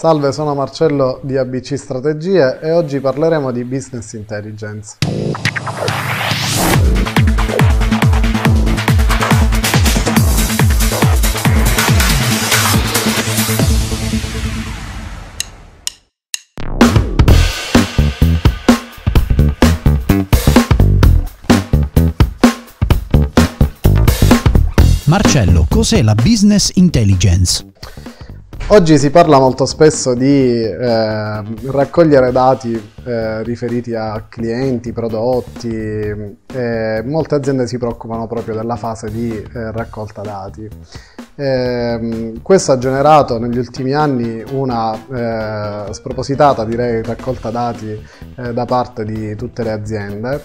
Salve, sono Marcello di ABC Strategie e oggi parleremo di Business Intelligence. Marcello, cos'è la Business Intelligence? Oggi si parla molto spesso di eh, raccogliere dati eh, riferiti a clienti, prodotti e molte aziende si preoccupano proprio della fase di eh, raccolta dati. Eh, questo ha generato negli ultimi anni una eh, spropositata direi raccolta dati eh, da parte di tutte le aziende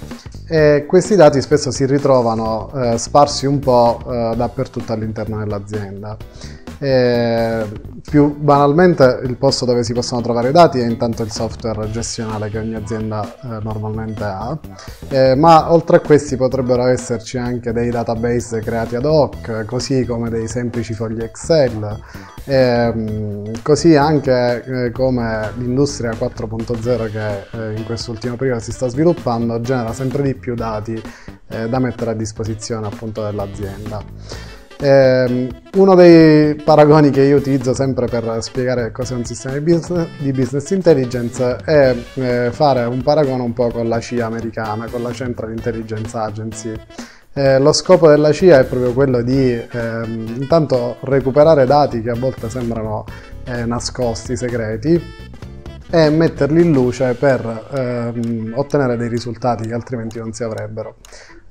e questi dati spesso si ritrovano eh, sparsi un po' eh, dappertutto all'interno dell'azienda. E più banalmente il posto dove si possono trovare i dati è intanto il software gestionale che ogni azienda eh, normalmente ha, eh, ma oltre a questi potrebbero esserci anche dei database creati ad hoc, così come dei semplici fogli Excel, e, così anche eh, come l'industria 4.0 che eh, in quest'ultimo periodo si sta sviluppando genera sempre di più dati eh, da mettere a disposizione appunto dell'azienda. Eh, uno dei paragoni che io utilizzo sempre per spiegare cos'è un sistema di business, di business intelligence è eh, fare un paragone un po' con la CIA americana, con la Central Intelligence Agency. Eh, lo scopo della CIA è proprio quello di ehm, intanto recuperare dati che a volte sembrano eh, nascosti, segreti, e metterli in luce per ehm, ottenere dei risultati che altrimenti non si avrebbero.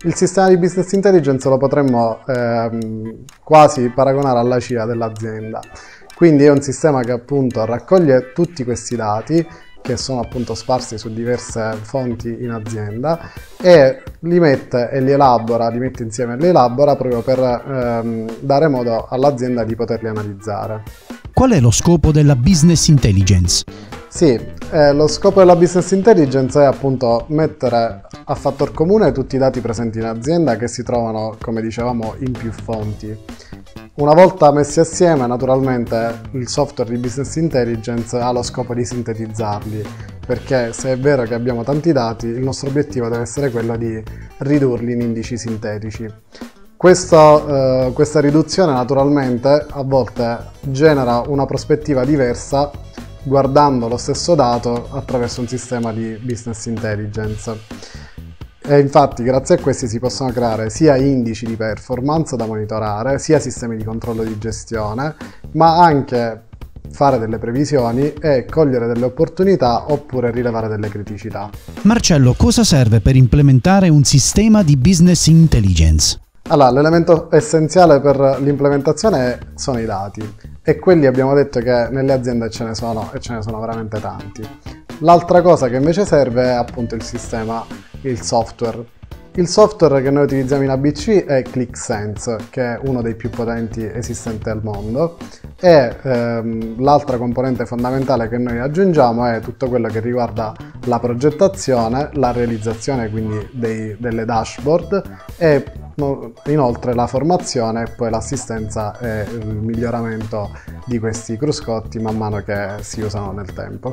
Il sistema di business intelligence lo potremmo ehm, quasi paragonare alla CIA dell'azienda. Quindi è un sistema che appunto raccoglie tutti questi dati che sono appunto sparsi su diverse fonti in azienda e li mette e li elabora, li mette insieme e li elabora proprio per ehm, dare modo all'azienda di poterli analizzare. Qual è lo scopo della business intelligence? Sì, eh, lo scopo della business intelligence è appunto mettere a fattor comune tutti i dati presenti in azienda che si trovano, come dicevamo, in più fonti. Una volta messi assieme, naturalmente il software di business intelligence ha lo scopo di sintetizzarli, perché se è vero che abbiamo tanti dati, il nostro obiettivo deve essere quello di ridurli in indici sintetici. Questa, eh, questa riduzione naturalmente a volte genera una prospettiva diversa guardando lo stesso dato attraverso un sistema di business intelligence. E infatti grazie a questi si possono creare sia indici di performance da monitorare, sia sistemi di controllo di gestione, ma anche fare delle previsioni e cogliere delle opportunità oppure rilevare delle criticità. Marcello, cosa serve per implementare un sistema di business intelligence? Allora, l'elemento essenziale per l'implementazione sono i dati e quelli abbiamo detto che nelle aziende ce ne sono e ce ne sono veramente tanti. L'altra cosa che invece serve è appunto il sistema, il software. Il software che noi utilizziamo in ABC è ClickSense, che è uno dei più potenti esistenti al mondo, e ehm, l'altra componente fondamentale che noi aggiungiamo è tutto quello che riguarda la progettazione, la realizzazione quindi dei, delle dashboard e inoltre la formazione, poi l'assistenza e il miglioramento di questi cruscotti man mano che si usano nel tempo.